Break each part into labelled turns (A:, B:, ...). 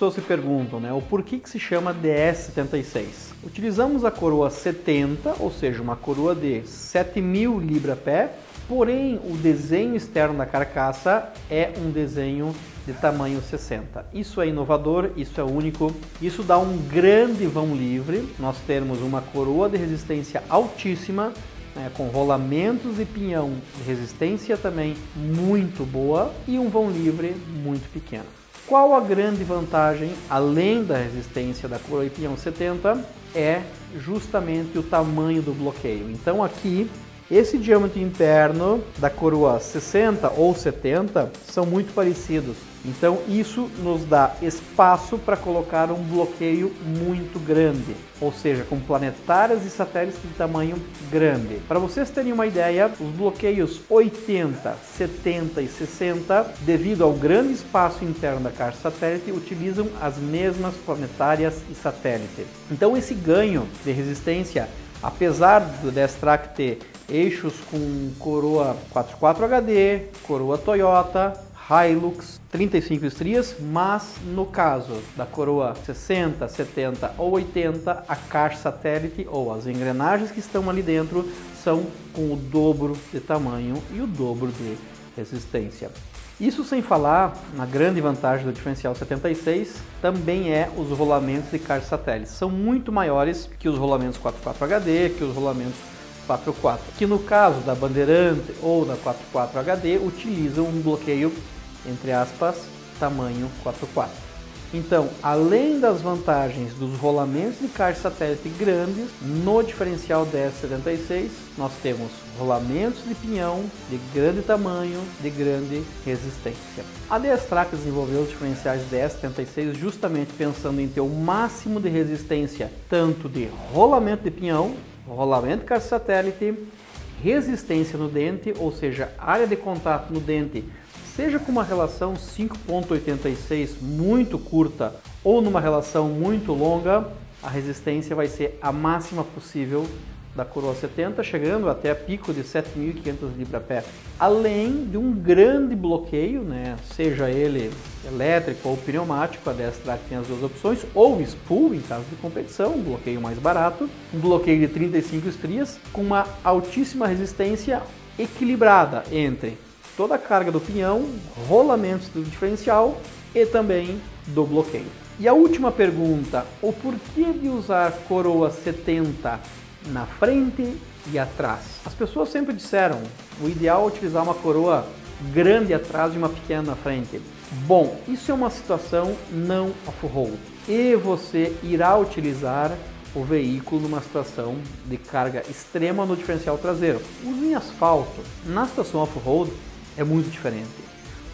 A: pessoas se perguntam, né, o porquê que se chama DS76. Utilizamos a coroa 70, ou seja, uma coroa de 7000 libra-pé, porém o desenho externo da carcaça é um desenho de tamanho 60. Isso é inovador, isso é único, isso dá um grande vão livre. Nós temos uma coroa de resistência altíssima, né, com rolamentos e pinhão de resistência também muito boa e um vão livre muito pequeno. Qual a grande vantagem, além da resistência da coroa pinhão 70, é justamente o tamanho do bloqueio. Então aqui esse diâmetro interno da coroa 60 ou 70 são muito parecidos. Então isso nos dá espaço para colocar um bloqueio muito grande, ou seja, com planetárias e satélites de tamanho grande. Para vocês terem uma ideia, os bloqueios 80, 70 e 60, devido ao grande espaço interno da caixa satélite, utilizam as mesmas planetárias e satélite. Então esse ganho de resistência, apesar do Destrack ter eixos com coroa 44 HD, coroa Toyota, Hilux, 35 estrias, mas no caso da coroa 60, 70 ou 80, a caixa satélite ou as engrenagens que estão ali dentro são com o dobro de tamanho e o dobro de resistência. Isso sem falar na grande vantagem do diferencial 76, também é os rolamentos de caixa satélite. São muito maiores que os rolamentos 44 HD, que os rolamentos 44, que no caso da Bandeirante ou da 44 HD utilizam um bloqueio, entre aspas, tamanho 44. Então, além das vantagens dos rolamentos de caixa satélite grandes, no diferencial DS76 nós temos rolamentos de pinhão de grande tamanho, de grande resistência. A DS-Track desenvolveu os diferenciais DS76 justamente pensando em ter o máximo de resistência tanto de rolamento de pinhão, rolamento de caixa satélite, resistência no dente, ou seja, área de contato no dente seja com uma relação 5.86 muito curta ou numa relação muito longa, a resistência vai ser a máxima possível da coroa 70, chegando até pico de 7.500 libra-pé. Além de um grande bloqueio, né, seja ele elétrico ou pneumático, a Destra tem as duas opções, ou spool em caso de competição, um bloqueio mais barato, um bloqueio de 35 estrias com uma altíssima resistência equilibrada entre toda a carga do pinhão, rolamentos do diferencial e também do bloqueio. E a última pergunta, o porquê de usar coroa 70 na frente e atrás? As pessoas sempre disseram, o ideal é utilizar uma coroa grande atrás e uma pequena na frente. Bom, isso é uma situação não off-road e você irá utilizar o veículo numa situação de carga extrema no diferencial traseiro. Use em asfalto. Na situação off-road, é muito diferente.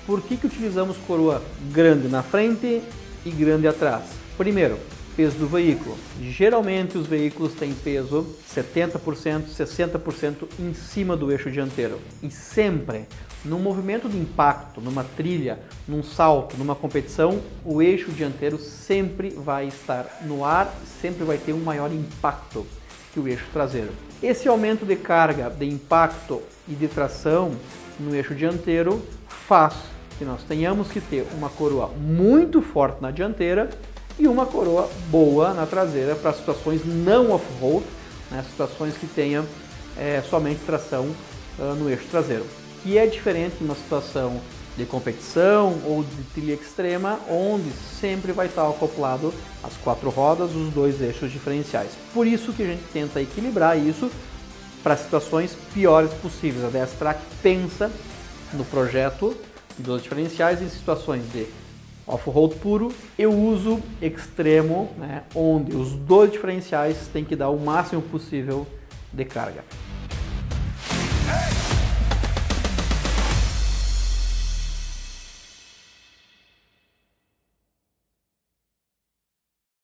A: Por que, que utilizamos coroa grande na frente e grande atrás? Primeiro, peso do veículo. Geralmente os veículos têm peso 70%, 60% em cima do eixo dianteiro. E sempre, num movimento de impacto, numa trilha, num salto, numa competição, o eixo dianteiro sempre vai estar no ar, sempre vai ter um maior impacto que o eixo traseiro. Esse aumento de carga, de impacto e de tração no eixo dianteiro faz que nós tenhamos que ter uma coroa muito forte na dianteira e uma coroa boa na traseira para situações não off-road, né, situações que tenham é, somente tração uh, no eixo traseiro. Que é diferente de uma situação de competição ou de trilha extrema, onde sempre vai estar acoplado as quatro rodas, os dois eixos diferenciais. Por isso que a gente tenta equilibrar isso para situações piores possíveis. A DS Track pensa no projeto dos diferenciais em situações de off-road puro e uso extremo, né, onde os dois diferenciais têm que dar o máximo possível de carga.